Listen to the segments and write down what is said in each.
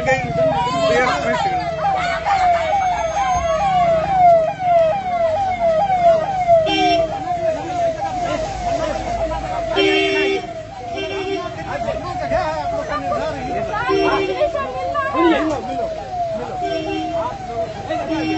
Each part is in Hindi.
गई देर फंस Thank you.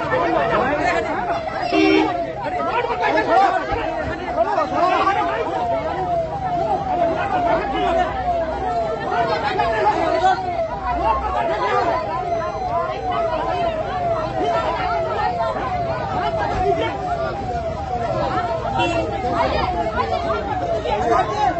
Hadi! Hadi! Hadi!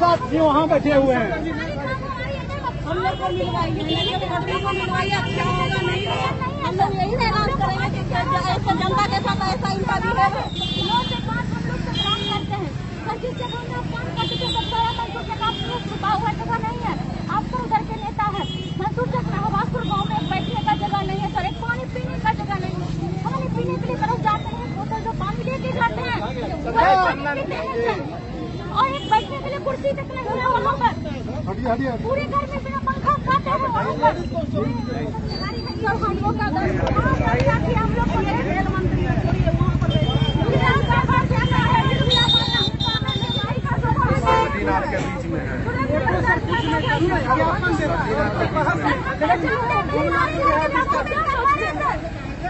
साहब जी वहाँ बैठे हुए हैं। हम लोग को नहीं है हैं हुआ जगह नहीं है है बैठने का जगह नहीं है सर एक पानी पीने का जगह नहीं है पानी पीने जाते हैं बोतल जो पानी लेके जाते हैं। बैठने के लिए कुर्सी तक नहीं है वहाँ पर पूरे घर में बिना पंखा खाते हैं वहाँ पर सर हम लोग का दस कि हम लोग को रेल मंत्री है, वहाँ पर विधानसभा जाना है निर्मला माता का मीनार के बीच में है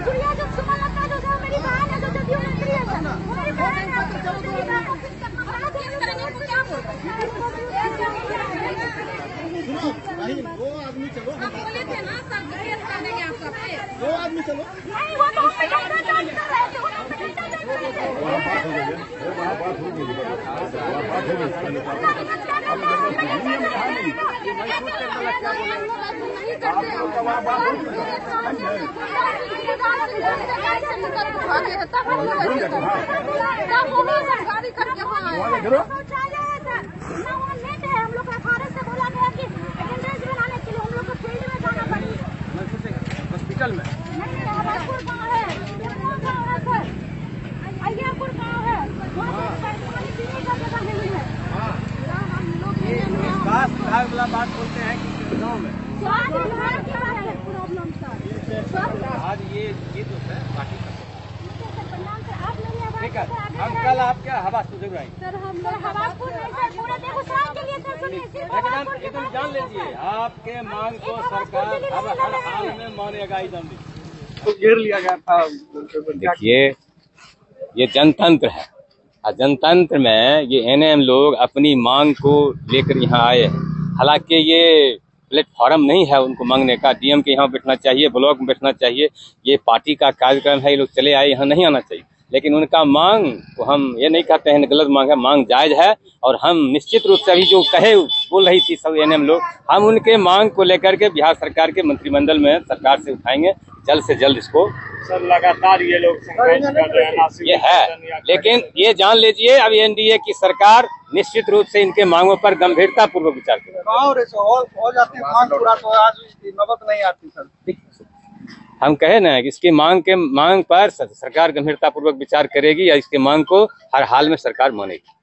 गुड़िया जो सुमन लता जो है मेरी बहन है जो जदयू मंत्री है सर मेरी बहन है जो जदयू मंत्री है दो आदमी चलो। बोले थे ना सर केस कर देंगे आप सब दो आदमी चलो। नहीं वो तो हम पे कैमरा चार्ज कर रहे थे। वो तो गाड़ी करके हम लोग गया कि अटेंडेंस बनाने के लिए हम लोग को फ़ील्ड में जाना पड़ेगा हॉस्पिटल में नहीं हवापुर गाँव है जमुआ गाँव है सर अय्यापुर गाँव है वहाँ पर पानी पीने का जगह नहीं है हम में। विभाग वाला बात बोलते हैं कि गाँव में? है? आज ये ये तो है पार्टी का प्रणाम सर आप मेरी आवाज़ ठीक है। हम कल आपके हवा सुधर आएँगे। सर हम लोग हवापुर नहीं सर पूरे बेगूसराय के लिए सर सुनिए सिर्फ़ एकदम एकदम जान लीजिए आपके मांग को सरकार के हर हाल में मानेगा एकदम तो घेर लिया गया था। देखिए ये जनतंत्र है। और जनतंत्र में ये एनएम लोग अपनी मांग को लेकर यहाँ आए हैं। हालाँकि ये प्लेटफॉर्म नहीं है उनको मांगने का। डीएम के यहाँ बैठना चाहिए ब्लॉक में बैठना चाहिए। ये पार्टी का कार्यक्रम है ये लोग चले आए यहाँ नहीं आना चाहिए। लेकिन उनका मांग को हम ये नहीं कहते हैं गलत मांग है मांग जायज़ है और हम निश्चित रूप से अभी जो कहे बोल रही थी सब एनएम लोग हम उनके मांग को लेकर के बिहार सरकार के मंत्रिमंडल में सरकार से उठाएँगे जल्द से जल्द इसको। सर लगातार ये लोग संघर्ष कर रहे हैं ये है लेकिन ये जान लीजिए अब एनडीए की सरकार निश्चित रूप से इनके मांगों पर गंभीरता पूर्वक विचार करेगी गाँव रे सो जाती है मांग पूरा तो आज नौबत नहीं आती सर। हम कहे ना कि इसकी मांग के, मांग पर सरकार गंभीरतापूर्वक विचार करेगी या इसकी मांग को हर हाल में सरकार मानेगी।